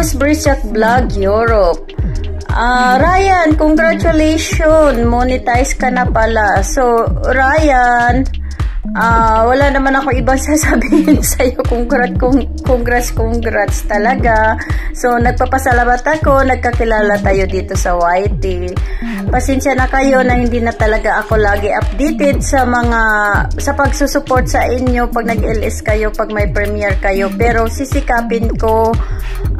Rose Brishat Vlog Europe. Uh, Ryan, congratulations! Monetize ka na pala. So, Ryan, uh, wala naman ako ibang sasabihin sa'yo. Congrats, congrats, congrats talaga. So, nagpapasalamat ako. Nagkakilala tayo dito sa YT. Pasensya na kayo na hindi na talaga ako lagi updated sa mga, sa pagsusupport sa inyo pag nag-LS kayo, pag may premiere kayo. Pero sisikapin ko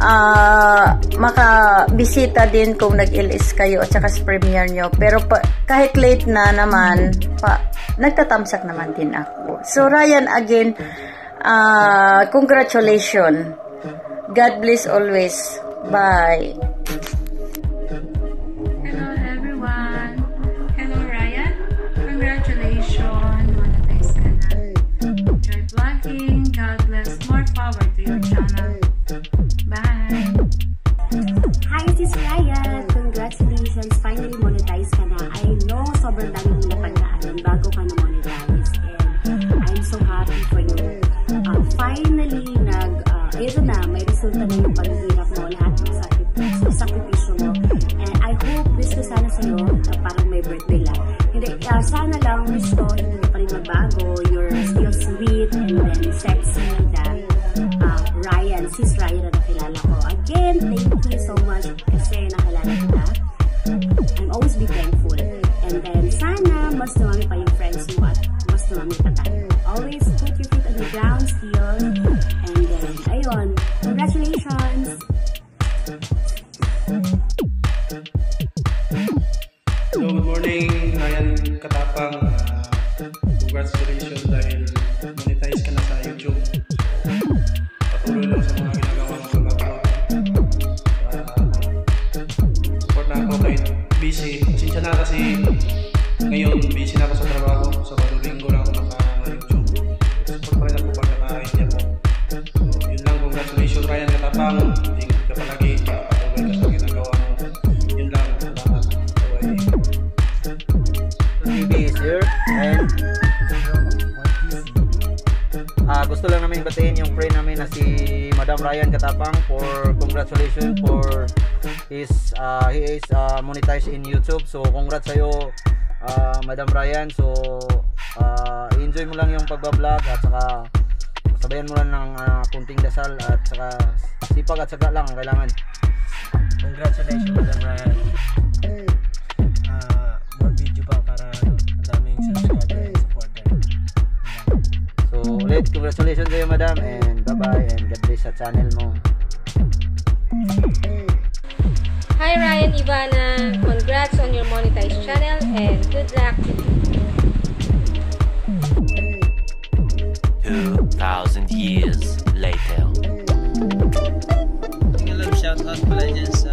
uh, makabisita din kung nag-LS kayo at saka sa premiere nyo. Pero pa, kahit late na naman, pa, nagtatamsak naman din ako. So Ryan, again, uh, congratulations. God bless always. Bye. Hello everyone. Hello Ryan. Congratulations. Monetize ka na. Enjoy vlogging. God bless. More power to your channel. Bye. Hi, sis Ryan. Congratulations. Finally monetize ka na. I know sobrang dami mong napagdaanan lang wish ko, hindi pa rin magbago. You're still sweet and then sexy. That, uh, Ryan, sis Ryan na nakilala ko. Again, thank you Madam Ryan Katapang for congratulations for his uh, he is uh, monetized in YouTube so congrats sa'yo uh, Madam Ryan so uh, enjoy mo lang yung pagbablog at saka sabayan mo lang ng uh, kunting dasal at saka sipag at saka lang ang kailangan Congratulations, Madam Ryan. Ah, more video pa para daming subscriber and supporter. so ulit congratulations sa'yo Madam and bye and God bless sa channel mo Hi Ryan Ivana, congrats on your monetized channel and good luck. 2,000 years later. Tingnan lang shoutout pala dyan sa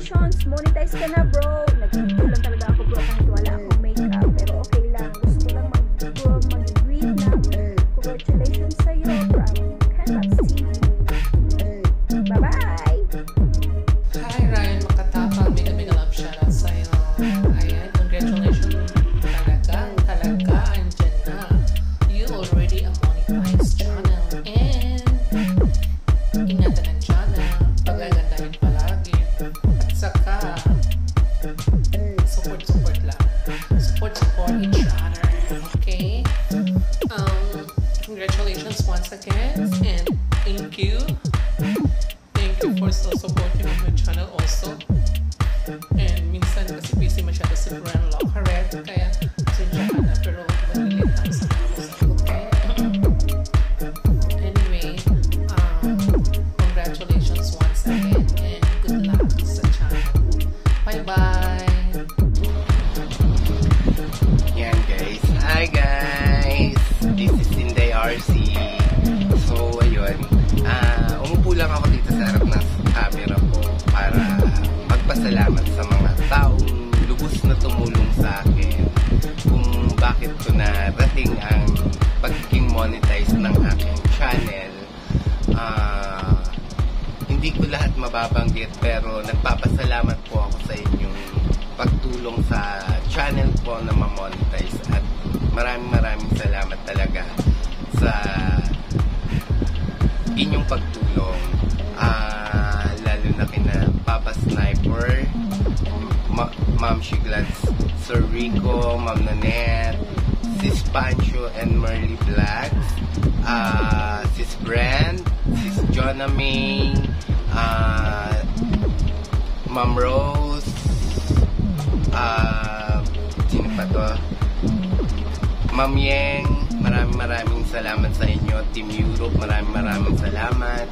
Congratulations. Monetize ka na bro. Nag-video lang talaga ako once again and thank you. Thank you for still supporting on my channel also. And minsan kasi busy masyado si Brian Lockhart kaya narating ang pagiging monetize ng aking channel. Ah hindi ko lahat mababanggit pero nagpapasalamat po ako sa inyong pagtulong sa channel ko na ma-monetize at maraming maraming salamat talaga sa inyong pagtulong Ah, lalo na kina Papa Sniper Ma- Ma'am Shiglads Sir Rico, Ma'am Nanette Sis Pancho and Merly Blacks ah Sis Brand Sis Jonah May ah Ma'am Rose ah sino pa to Ma'am Yeng, maraming maraming salamat sa inyo. Team Europe, maraming maraming salamat.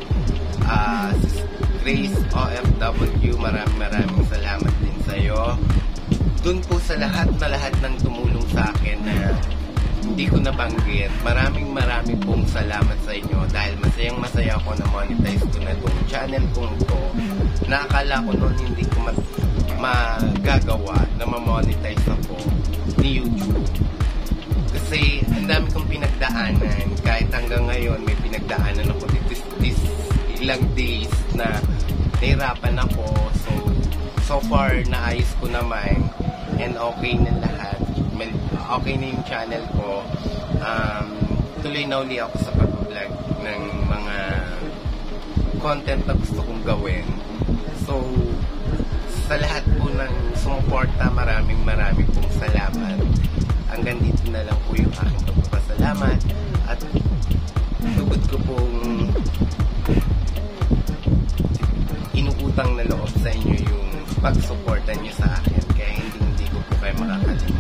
Ah, Sis Grace OFW, maraming maraming salamat din sa iyo. Doon po sa lahat na lahat ng tumulong sa akin na hindi ko nabanggit. Maraming maraming pong salamat sa inyo dahil masayang masaya ako na monetize ko na itong channel kong to. Nakakala ko noon hindi ko ma- magagawa na ma-monetize ako ni YouTube. Kasi ang dami kong pinagdaanan. Kahit hanggang ngayon may pinagdaanan ako this, this ilang days na nahirapan ako. So, so far naayos ko naman and okay na lahat. May- Okay na yung channel ko. Um, tuloy na uli ako sa pag-vlog ng mga content na gusto kong gawin. So, sa lahat po ng sumuporta, maraming maraming pong salamat. Hanggang dito na lang po yung aking pagpapasalamat at lugod ko pong inuutang na loob sa inyo yung pagsuporta nyo sa akin kaya hindi hindi ko po kayo makakalimutan.